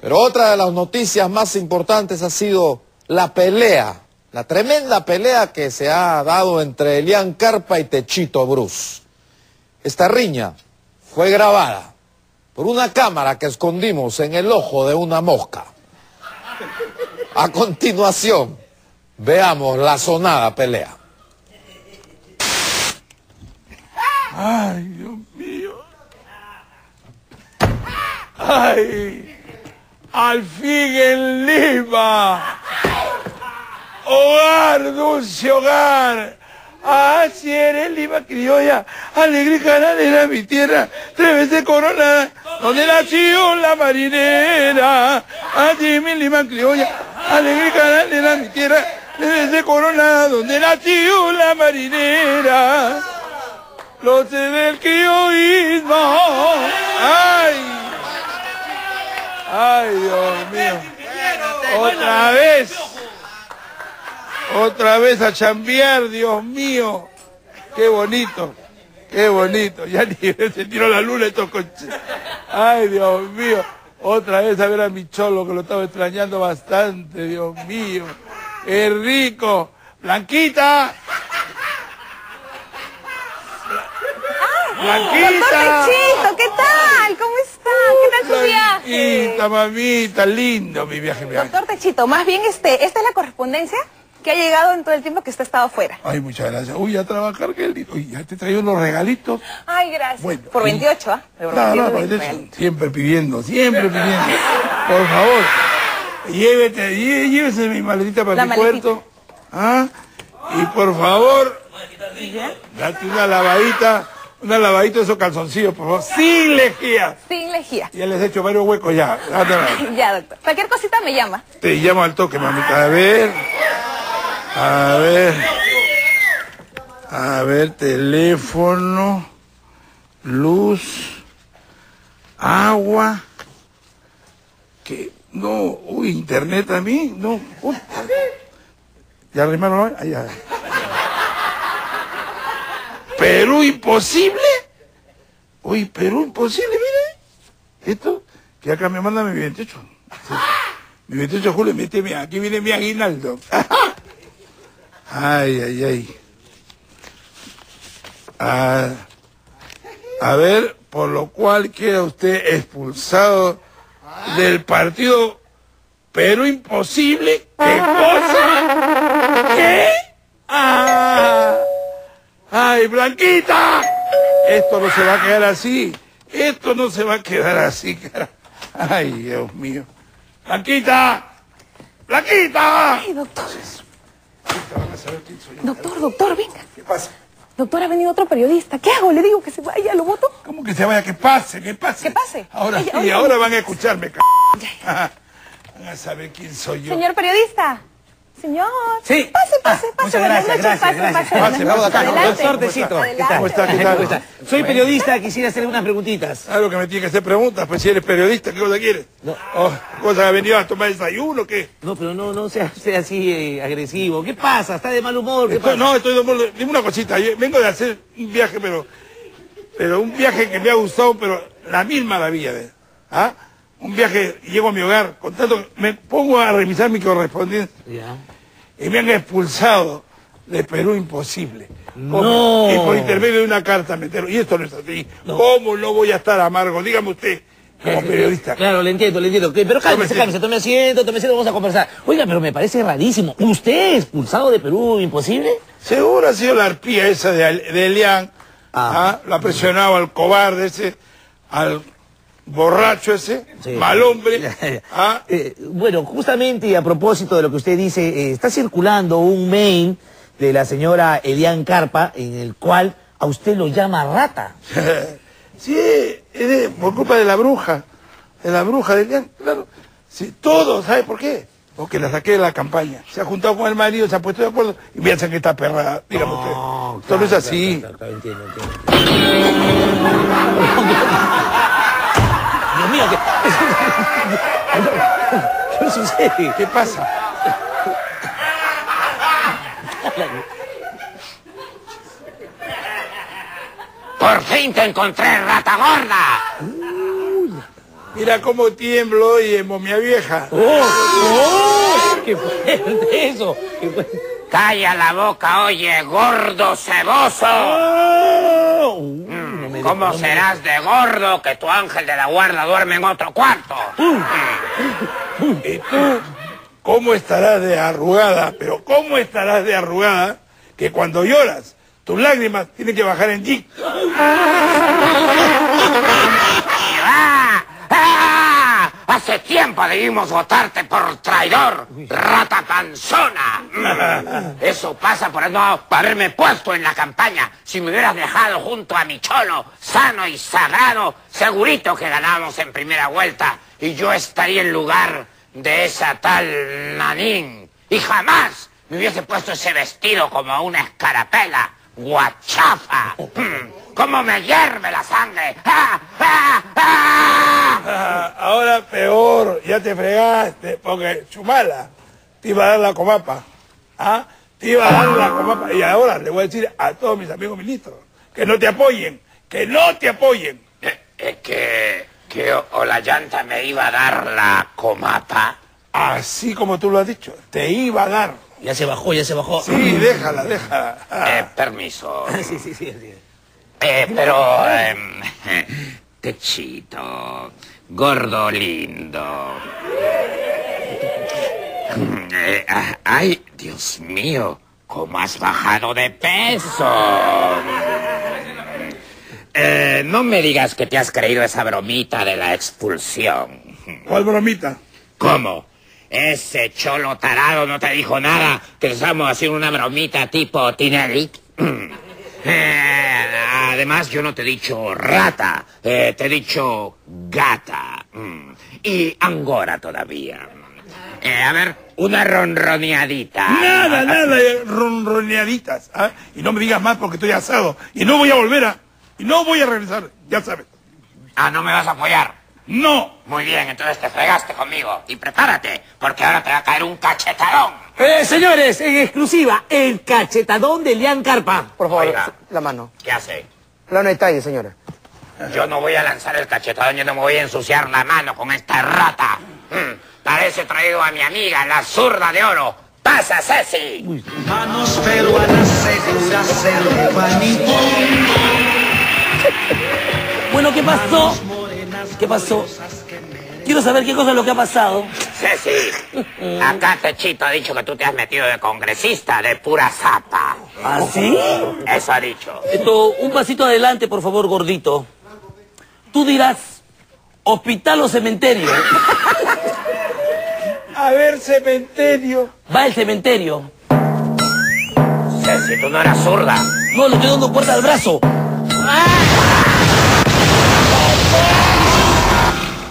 Pero otra de las noticias más importantes ha sido la pelea, la tremenda pelea que se ha dado entre Elian Carpa y Techito Bruce. Esta riña fue grabada por una cámara que escondimos en el ojo de una mosca. A continuación, veamos la sonada pelea. Ay, Dios mío. Ay, al fin en Lima. Hogar, dulce hogar. Así eres Lima criolla, alegre canal era mi tierra, tres veces coronada, donde nació la marinera. Así mi Lima criolla, alegre canal era mi tierra, tres veces coronada, donde nació la marinera. Los del criollismo. ¡Ay! ¡Ay, Dios mío! Otra vez. Otra vez a chambear, Dios mío. Qué bonito. Qué bonito. Ya ni se tiró la luna estos coches. Ay, Dios mío. Otra vez a ver a mi cholo que lo estaba extrañando bastante, Dios mío. ¡Qué rico! ¡Blanquita! ¡Blanquita! ¿qué tal? ¿Cómo está? ¿Qué tal su viaje? Blanquita, mamita, lindo mi viaje, mi viaje. Doctor Techito, más bien este, esta es la correspondencia que ha llegado en todo el tiempo que usted ha estado afuera. Ay, muchas gracias. Uy, a trabajar, qué lindo. Uy, ya te traigo unos regalitos. Ay, gracias. Bueno, por y- 28, ¿ah? Por No, 28 no, por de eso, real. siempre pidiendo, siempre pidiendo. Por favor, llévete, llé- llévese mi maletita para La mi maletita. puerto. ¿Ah? Y por favor, date una lavadita, una lavadita de esos calzoncillos, por favor. Sin lejía. Sin lejía. Ya les he hecho varios huecos ya. Date- Ya, doctor. Cualquier cosita me llama. Te llamo al toque, mamita. A ver. A ver. A ver, teléfono, luz, agua. Que no, uy, internet a mí, no. puta. Ya arrimaron, ahí ya. Perú imposible. Uy, Perú imposible, mire. Esto, que acá me manda mi 28. Sí. Mi 28 de julio, mete mi- aquí viene mi aguinaldo. Ay, ay, ay. A ver, por lo cual queda usted expulsado del partido Perú Imposible. ¿Qué cosa? ¡Ay, Blanquita! Esto no se va a quedar así. Esto no se va a quedar así, cara. Ay, Dios mío. Blanquita. Blanquita. Ay, doctor. Doctor, doctor, venga. ¿Qué pasa? Doctor, ha venido otro periodista. ¿Qué hago? Le digo que se vaya, lo voto. ¿Cómo que se vaya? Que pase, que pase. Que pase. Ahora sí, ahora van a escucharme, c... Van a saber quién soy yo. Señor periodista. Señor. Sí. Pase, pase, Ah, pase. muchas Buenas gracias, noches, gracias, pase, gracias. pase. Pase, Buenas pase, noches. acá, Adelante. Doctor Tecito, ¿qué tal? ¿Cómo está? ¿Qué tal? ¿Cómo está? Soy periodista, quisiera hacer unas preguntitas. Claro que me tiene que hacer preguntas, pues si eres periodista, ¿qué cosa quieres? No. Oh, ¿Cosa que ha venido a tomar desayuno o qué? No, pero no, no sea, sea así eh, agresivo. ¿Qué pasa? ¿Está de mal humor? ¿Qué Estoy- pasa? no, estoy de humor. Dime una cosita, yo vengo de hacer un viaje, pero, pero un viaje que me ha gustado, pero la mil maravilla. ¿Ah? Un viaje, llego a mi hogar, con tanto, me pongo a revisar mi correspondencia Ya. y me han expulsado de Perú imposible. No. Y por intermedio de una carta me entero. Y esto no es así. ¿Cómo no voy a estar amargo? Dígame usted, como periodista. Claro, le entiendo, le entiendo. Pero cálmese, cálmese, tome asiento, tome asiento, vamos a conversar. Oiga, pero me parece rarísimo. ¿Usted expulsado de Perú imposible? Seguro ha sido la arpía esa de, de Elian. Ah. ¿ah? Lo ha presionado al cobarde ese, al borracho ese, Sí. mal hombre. ¿ah? Eh, bueno, justamente a propósito de lo que usted dice, eh, está circulando un mail de la señora Elian Carpa en el cual a usted lo llama rata. sí, es por culpa de la bruja, de la bruja de Elian, claro. Sí, todo, ¿sabe por qué? Porque la saqué de la campaña. Se ha juntado con el marido, se ha puesto de acuerdo y piensan que está perrada. Dígame usted. Esto no es así. Claro, claro, entiendo, entiendo. Dios mío, ¿qué, ¿qué sucede? ¿Qué pasa? Por fin te encontré, rata gorda. Mira cómo tiemblo y momia vieja. ¡Oh! ¡Oh! ¡Qué fuerte eso! ¡Qué fuerte! Calla la boca, oye, gordo ceboso. ¡Oh! ¿Cómo serás de gordo que tu ángel de la guarda duerme en otro cuarto? Y tú, ¿cómo estarás de arrugada? Pero ¿cómo estarás de arrugada que cuando lloras, tus lágrimas tienen que bajar en ti? ¡Ah! ¡Ah! Hace tiempo debimos votarte por traidor, rata panzona. Eso pasa por no haberme puesto en la campaña. Si me hubieras dejado junto a mi cholo, sano y sagrado, segurito que ganábamos en primera vuelta y yo estaría en lugar de esa tal Nanín. Y jamás me hubiese puesto ese vestido como una escarapela. ¡Guachafa! Mm. ¡Cómo me hierve la sangre! ¡Ah! ¡Ah! ¡Ah! Ah, ahora peor, ya te fregaste, porque Chumala te iba a dar la comapa. ¿Ah? Te iba a dar la comapa. Y ahora le voy a decir a todos mis amigos ministros que no te apoyen, que no te apoyen. Eh, eh, que, que o- Olayanta me iba a dar la comapa. Así como tú lo has dicho, te iba a dar. Ya se bajó, ya se bajó. Sí, déjala, déjala. Ah. Eh, permiso. sí, sí, sí. sí. Eh, pero... em, techito, gordo lindo. Eh, ah, ay, Dios mío, cómo has bajado de peso. Eh, no me digas que te has creído esa bromita de la expulsión. ¿Cuál bromita? ¿Cómo? Ese cholo tarado no te dijo nada, que estamos haciendo una bromita tipo Tinelli. Eh, además, yo no te he dicho rata, eh, te he dicho gata. Mm. Y angora todavía. Eh, a ver, una ronroneadita. Nada, nada de ronroneaditas. ¿ah? Y no me digas más porque estoy asado. Y no voy a volver a... Y no voy a regresar, ya sabes. Ah, ¿no me vas a apoyar? No. Muy bien, entonces te fregaste conmigo. Y prepárate, porque ahora te va a caer un cachetadón. Eh, señores, en exclusiva, el cachetadón de Lian Carpa. Por favor, Oiga. la mano. ¿Qué hace? Plano detalle, señora. Yo no voy a lanzar el cachetadón, yo no me voy a ensuciar la mano con esta rata. Mm, parece traído a mi amiga, la zurda de oro. ¡Pasa, Ceci! Manos peruanas seguras. Bueno, ¿qué pasó? ¿Qué pasó? Quiero saber qué cosa es lo que ha pasado. Ceci, acá Techito ha dicho que tú te has metido de congresista de pura zapa. ¿Ah, sí? Eso ha dicho. Esto, un pasito adelante, por favor, gordito. Tú dirás, hospital o cementerio. A ver, cementerio. Va el cementerio. Ceci, tú no eras zurda. No, le estoy dando cuerda al brazo. ¡Ah!